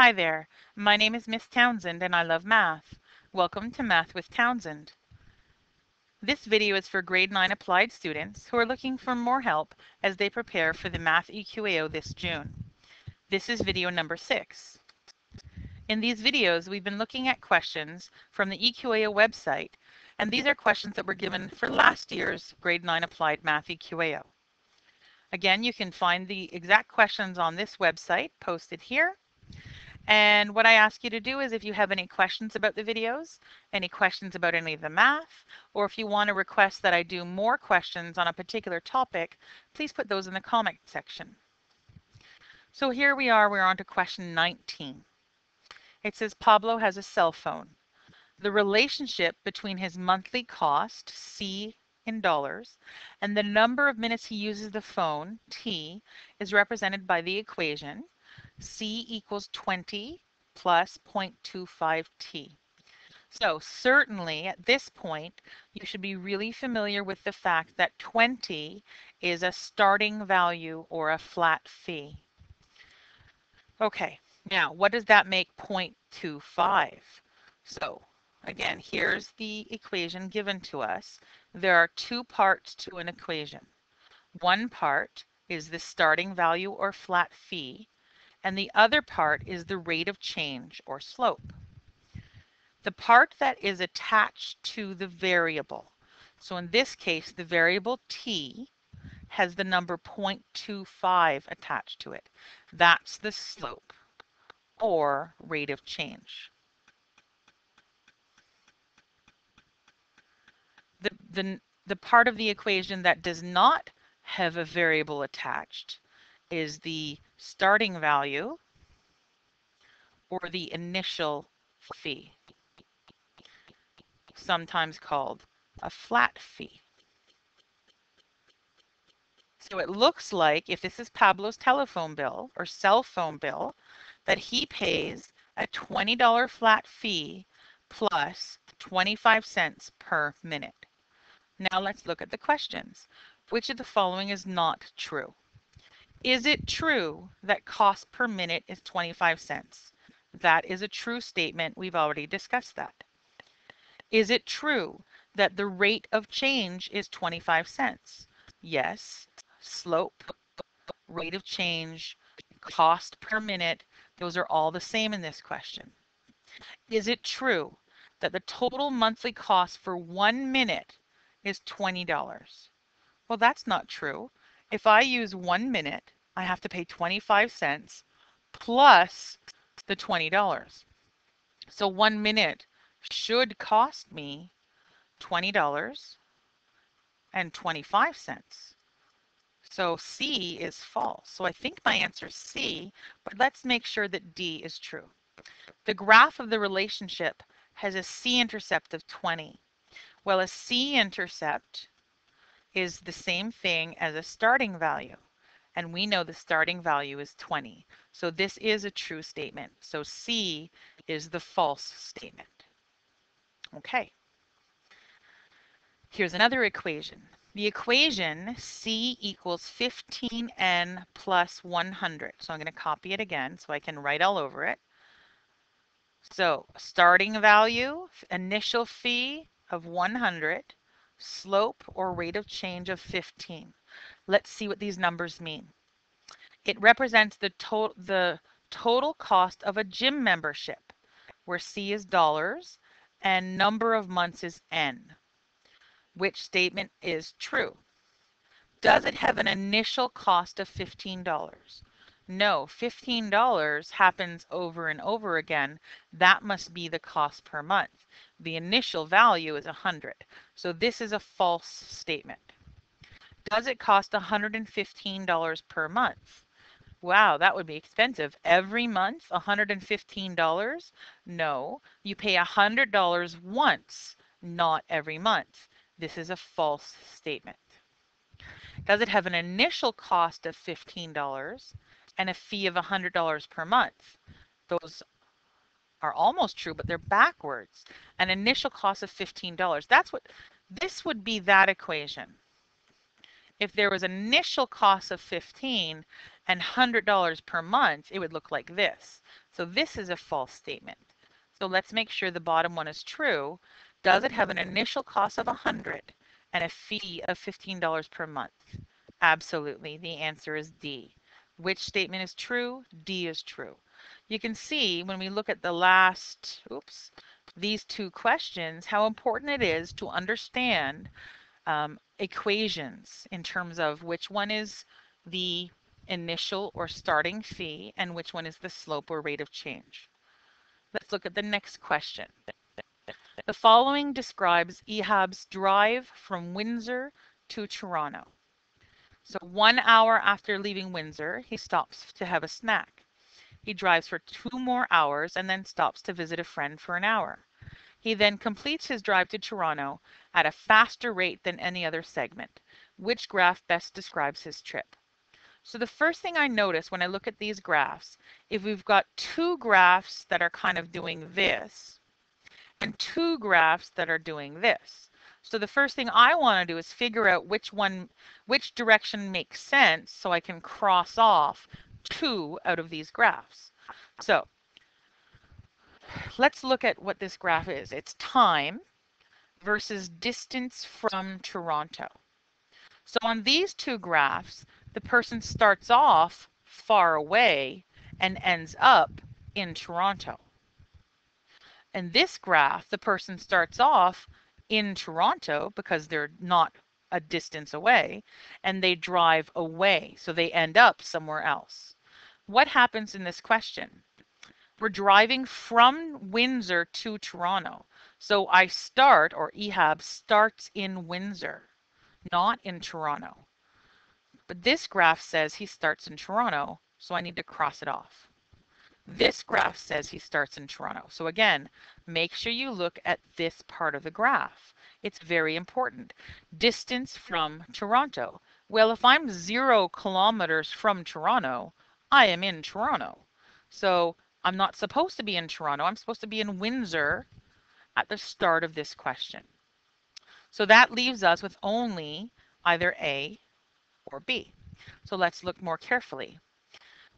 Hi there, my name is Miss Townsend and I love math. Welcome to Math with Townsend. This video is for grade 9 applied students who are looking for more help as they prepare for the Math EQAO this June. This is video number 6. In these videos, we've been looking at questions from the EQAO website, and these are questions that were given for last year's grade 9 applied Math EQAO. Again, you can find the exact questions on this website posted here. And what I ask you to do is if you have any questions about the videos, any questions about any of the math, or if you want to request that I do more questions on a particular topic, please put those in the comment section. So here we are, we're on to question 19. It says Pablo has a cell phone. The relationship between his monthly cost, C in dollars, and the number of minutes he uses the phone, T, is represented by the equation C equals 20 plus 0.25T. So certainly at this point, you should be really familiar with the fact that 20 is a starting value or a flat fee. Okay, now what does that make 0.25? So again, here's the equation given to us. There are two parts to an equation. One part is the starting value or flat fee, and the other part is the rate of change or slope. The part that is attached to the variable, so in this case, the variable t has the number 0.25 attached to it. That's the slope or rate of change. The, the, the part of the equation that does not have a variable attached is the starting value or the initial fee, sometimes called a flat fee. So it looks like if this is Pablo's telephone bill or cell phone bill, that he pays a $20 flat fee plus 25 cents per minute. Now let's look at the questions. Which of the following is not true? Is it true that cost per minute is 25 cents? That is a true statement. We've already discussed that. Is it true that the rate of change is 25 cents? Yes. Slope, rate of change, cost per minute, those are all the same in this question. Is it true that the total monthly cost for one minute is $20? Well, that's not true. If I use one minute, I have to pay 25 cents plus the $20. So one minute should cost me $20 and 25 cents. So C is false. So I think my answer is C, but let's make sure that D is true. The graph of the relationship has a C-intercept of 20. Well, a C-intercept is the same thing as a starting value. And we know the starting value is 20. So this is a true statement. So C is the false statement. Okay. Here's another equation. The equation C equals 15n plus 100. So I'm going to copy it again so I can write all over it. So starting value, initial fee of 100, slope or rate of change of 15. Let's see what these numbers mean. It represents the, to the total cost of a gym membership, where C is dollars and number of months is N. Which statement is true? Does it have an initial cost of $15? No, $15 happens over and over again. That must be the cost per month. The initial value is 100. So this is a false statement. Does it cost $115 per month? Wow, that would be expensive. Every month, $115? No, you pay $100 once, not every month. This is a false statement. Does it have an initial cost of $15 and a fee of $100 per month? Those are almost true, but they're backwards. An initial cost of $15. That's what this would be that equation. If there was an initial cost of 15 and $100 per month, it would look like this. So this is a false statement. So let's make sure the bottom one is true. Does it have an initial cost of 100 and a fee of $15 per month? Absolutely. The answer is D. Which statement is true? D is true. You can see when we look at the last, oops, these two questions, how important it is to understand um, equations in terms of which one is the initial or starting fee and which one is the slope or rate of change. Let's look at the next question. The following describes Ehab's drive from Windsor to Toronto. So one hour after leaving Windsor, he stops to have a snack. He drives for two more hours and then stops to visit a friend for an hour. He then completes his drive to Toronto at a faster rate than any other segment. Which graph best describes his trip? So the first thing I notice when I look at these graphs, if we've got two graphs that are kind of doing this and two graphs that are doing this. So the first thing I want to do is figure out which one, which direction makes sense so I can cross off two out of these graphs. So let's look at what this graph is. It's time versus distance from Toronto. So on these two graphs, the person starts off far away and ends up in Toronto. In this graph, the person starts off in Toronto because they're not a distance away and they drive away. So they end up somewhere else. What happens in this question? We're driving from Windsor to Toronto. So I start, or Ehab starts in Windsor, not in Toronto. But this graph says he starts in Toronto, so I need to cross it off. This graph says he starts in Toronto. So again, make sure you look at this part of the graph. It's very important. Distance from Toronto. Well, if I'm zero kilometers from Toronto, I am in Toronto. So I'm not supposed to be in Toronto. I'm supposed to be in Windsor at the start of this question. So that leaves us with only either A or B. So let's look more carefully.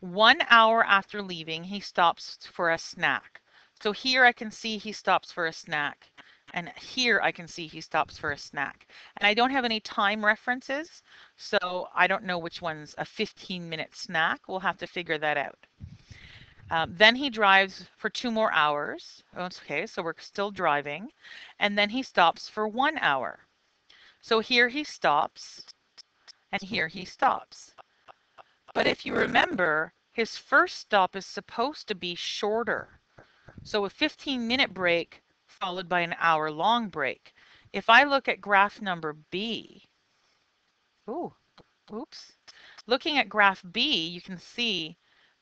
One hour after leaving, he stops for a snack. So here I can see he stops for a snack. And here I can see he stops for a snack. And I don't have any time references, so I don't know which one's a 15 minute snack. We'll have to figure that out. Um, then he drives for two more hours. Okay, so we're still driving. And then he stops for one hour. So here he stops and here he stops. But if you remember, his first stop is supposed to be shorter. So a 15 minute break followed by an hour long break. If I look at graph number B, ooh, oops. Looking at graph B, you can see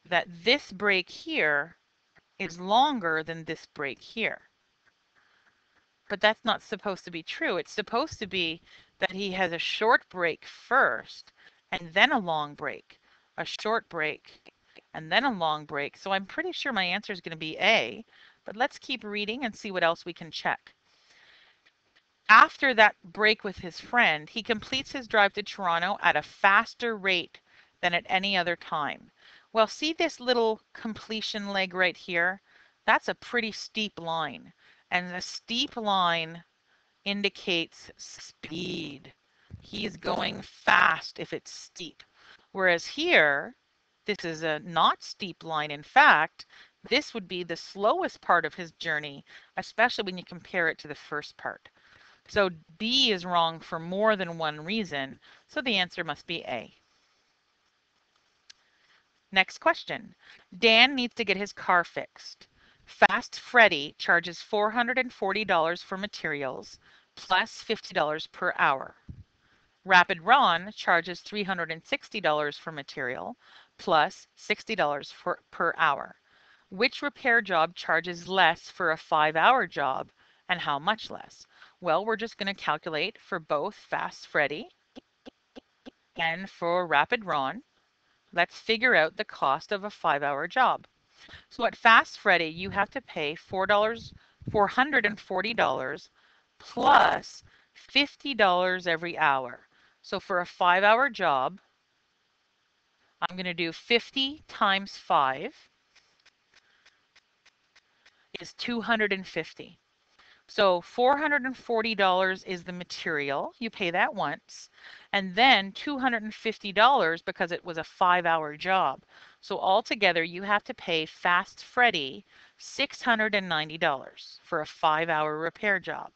that this break here is longer than this break here. But that's not supposed to be true. It's supposed to be that he has a short break first and then a long break, a short break and then a long break. So I'm pretty sure my answer is going to be A, but let's keep reading and see what else we can check. After that break with his friend, he completes his drive to Toronto at a faster rate than at any other time. Well, see this little completion leg right here? That's a pretty steep line. And the steep line indicates speed. He's going fast if it's steep. Whereas here, this is a not steep line. In fact, this would be the slowest part of his journey, especially when you compare it to the first part. So B is wrong for more than one reason, so the answer must be A. Next question. Dan needs to get his car fixed. Fast Freddy charges $440 for materials plus $50 per hour. Rapid Ron charges $360 for material plus $60 for, per hour. Which repair job charges less for a five hour job and how much less? Well, we're just going to calculate for both Fast Freddy and for Rapid Ron. Let's figure out the cost of a five hour job. So at Fast Freddy, you have to pay $4, $440 plus $50 every hour. So for a five hour job, I'm going to do 50 times 5. is 250. So $440 is the material. You pay that once. And then $250 because it was a five hour job. So altogether, you have to pay Fast Freddy $690 for a five hour repair job.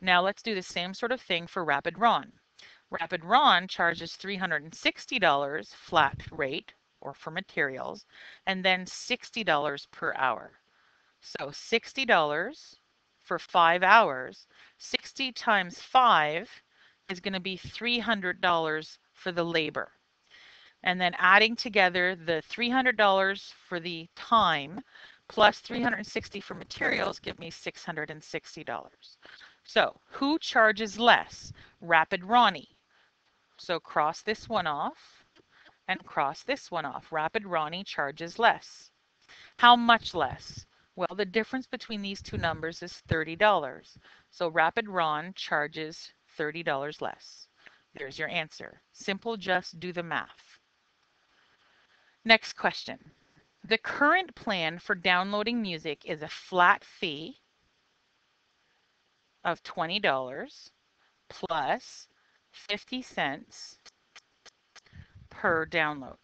Now let's do the same sort of thing for Rapid Ron. Rapid Ron charges $360 flat rate or for materials and then $60 per hour. So $60 for five hours, 60 times five is going to be $300 for the labor. And then adding together the $300 for the time plus plus $360 for materials give me $660. So who charges less? Rapid Ronnie. So cross this one off and cross this one off. Rapid Ronnie charges less. How much less? Well, the difference between these two numbers is $30. So Rapid Ron charges $30 less. There's your answer. Simple, just do the math. Next question. The current plan for downloading music is a flat fee of $20 plus 50 cents per download.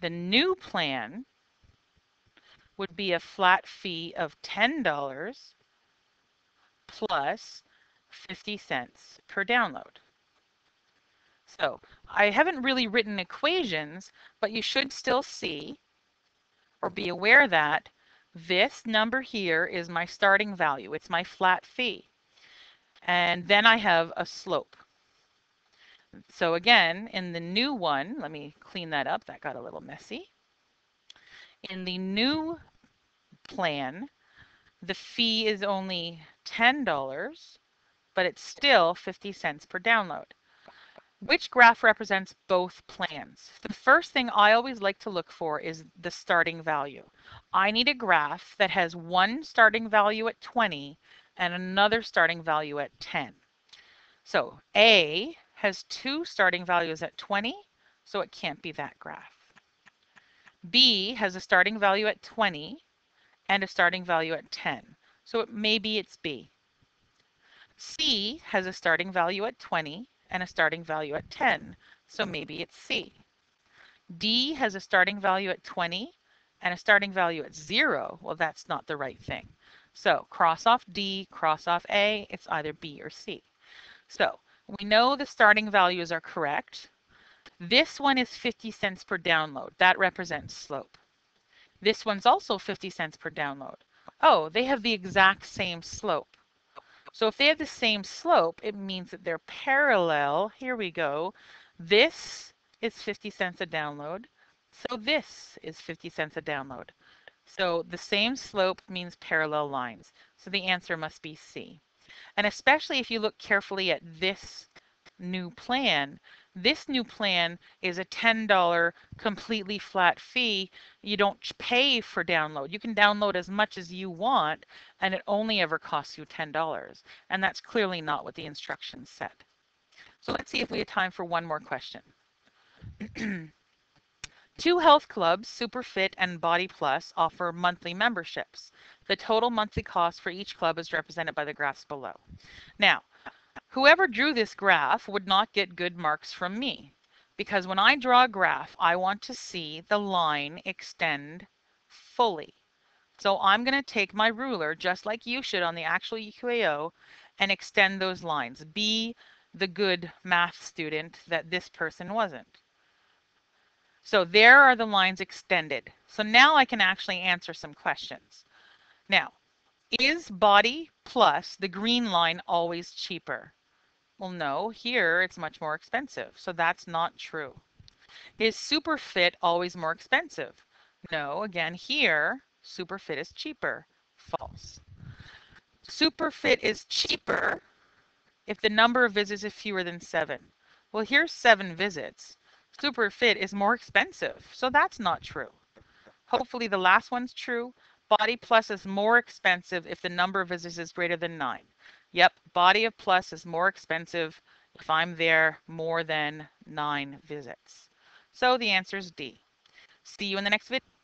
The new plan would be a flat fee of $10 plus 50 cents per download. So I haven't really written equations, but you should still see or be aware that this number here is my starting value. It's my flat fee. And then I have a slope. So again, in the new one, let me clean that up. That got a little messy. In the new plan, the fee is only $10, but it's still 50 cents per download. Which graph represents both plans? The first thing I always like to look for is the starting value. I need a graph that has one starting value at 20 and another starting value at 10. So A has two starting values at 20, so it can't be that graph. B has a starting value at 20 and a starting value at 10, so it, maybe it's B. C has a starting value at 20 and a starting value at 10, so maybe it's C. D has a starting value at 20 and a starting value at 0. Well, that's not the right thing. So cross off D, cross off A, it's either B or C. So we know the starting values are correct. This one is 50 cents per download. That represents slope. This one's also 50 cents per download. Oh, they have the exact same slope. So if they have the same slope, it means that they're parallel. Here we go. This is 50 cents a download. So this is 50 cents a download. So the same slope means parallel lines. So the answer must be C. And especially if you look carefully at this new plan, this new plan is a $10 completely flat fee. You don't pay for download. You can download as much as you want, and it only ever costs you $10. And that's clearly not what the instructions said. So let's see if we have time for one more question. Two health clubs, Superfit and Body Plus, offer monthly memberships. The total monthly cost for each club is represented by the graphs below. Now, whoever drew this graph would not get good marks from me because when I draw a graph, I want to see the line extend fully. So I'm going to take my ruler, just like you should on the actual EQAO, and extend those lines. Be the good math student that this person wasn't. So there are the lines extended. So now I can actually answer some questions. Now, is body plus the green line always cheaper? Well, no, here it's much more expensive. So that's not true. Is super fit always more expensive? No, again, here, super fit is cheaper. False. Super fit is cheaper if the number of visits is fewer than seven. Well, here's seven visits. Super fit is more expensive. So that's not true. Hopefully the last one's true. Body Plus is more expensive if the number of visits is greater than nine. Yep, Body of Plus is more expensive if I'm there more than nine visits. So the answer is D. See you in the next video.